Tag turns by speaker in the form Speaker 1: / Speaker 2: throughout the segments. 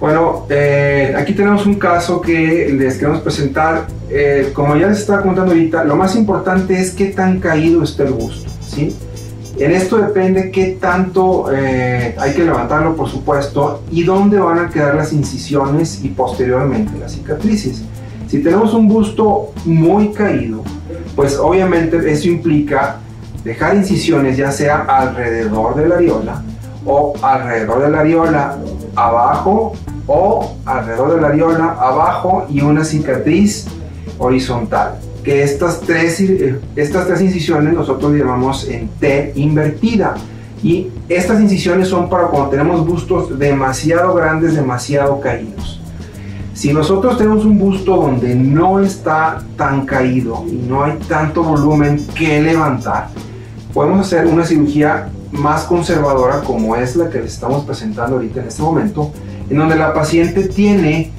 Speaker 1: Bueno, eh, aquí tenemos un caso que les queremos presentar. Eh, como ya les estaba contando ahorita, lo más importante es qué tan caído está el busto, ¿sí? En esto depende qué tanto eh, hay que levantarlo, por supuesto, y dónde van a quedar las incisiones y posteriormente las cicatrices. Si tenemos un busto muy caído, pues obviamente eso implica dejar incisiones ya sea alrededor de la areola o alrededor de la areola abajo o alrededor de la areola abajo y una cicatriz horizontal que estas tres, estas tres incisiones nosotros llamamos en T invertida. Y estas incisiones son para cuando tenemos bustos demasiado grandes, demasiado caídos. Si nosotros tenemos un busto donde no está tan caído y no hay tanto volumen que levantar, podemos hacer una cirugía más conservadora como es la que les estamos presentando ahorita en este momento, en donde la paciente tiene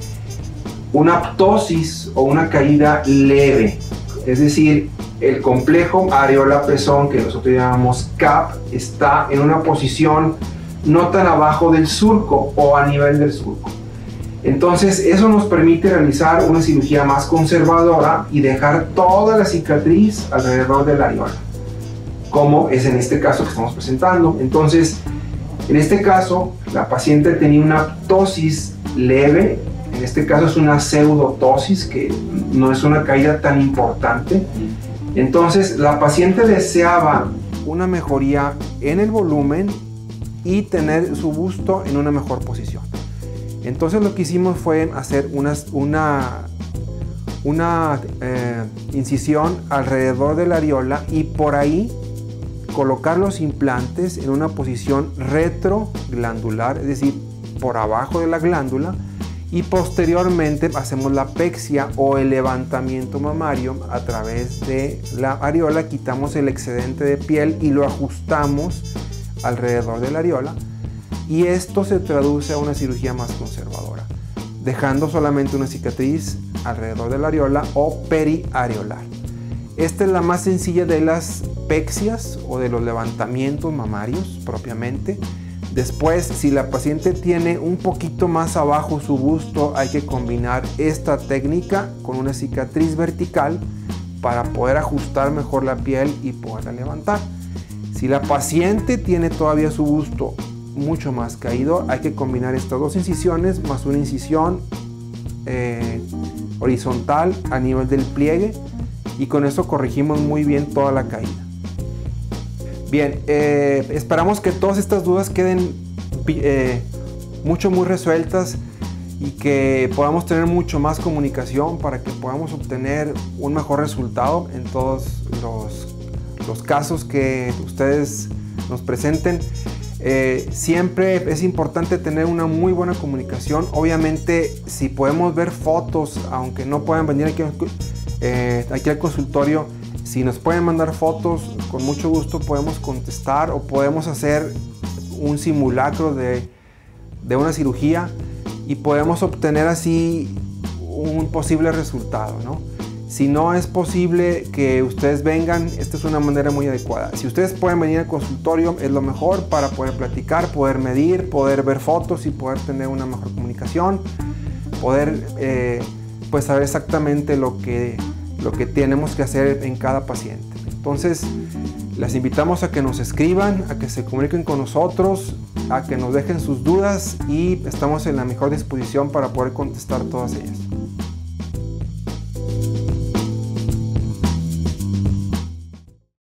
Speaker 1: una ptosis o una caída leve, es decir, el complejo areola-pezón que nosotros llamamos CAP está en una posición no tan abajo del surco o a nivel del surco. Entonces eso nos permite realizar una cirugía más conservadora y dejar toda la cicatriz alrededor de la areola, como es en este caso que estamos presentando. Entonces, en este caso, la paciente tenía una ptosis leve en este caso es una pseudotosis, que no es una caída tan importante. Entonces, la paciente deseaba una mejoría en el volumen y tener su busto en una mejor posición. Entonces lo que hicimos fue hacer una, una eh, incisión alrededor de la areola y por ahí colocar los implantes en una posición retroglandular, es decir, por abajo de la glándula, y posteriormente hacemos la pexia o el levantamiento mamario a través de la areola, quitamos el excedente de piel y lo ajustamos alrededor de la areola y esto se traduce a una cirugía más conservadora, dejando solamente una cicatriz alrededor de la areola o periareolar. Esta es la más sencilla de las o de los levantamientos mamarios propiamente Después, si la paciente tiene un poquito más abajo su busto, hay que combinar esta técnica con una cicatriz vertical para poder ajustar mejor la piel y poderla levantar. Si la paciente tiene todavía su busto mucho más caído, hay que combinar estas dos incisiones más una incisión eh, horizontal a nivel del pliegue y con eso corregimos muy bien toda la caída. Bien, eh, esperamos que todas estas dudas queden eh, mucho, muy resueltas y que podamos tener mucho más comunicación para que podamos obtener un mejor resultado en todos los, casos que ustedes nos presenten. Eh, siempre es importante tener una muy buena comunicación. Obviamente, si podemos ver fotos, aunque no puedan venir aquí, aquí al consultorio, si nos pueden mandar fotos, con mucho gusto podemos contestar o podemos hacer un simulacro de, una cirugía y podemos obtener así un posible resultado, Si no es posible que ustedes vengan, esta es una manera muy adecuada. Si ustedes pueden venir al consultorio, es lo mejor para poder platicar, poder medir, poder ver fotos y poder tener una mejor comunicación, poder eh, pues saber exactamente lo que lo que tenemos que hacer en cada paciente. Entonces, les invitamos a que nos escriban, a que se comuniquen con nosotros, a que nos dejen sus dudas y estamos en la mejor disposición para poder contestar todas ellas.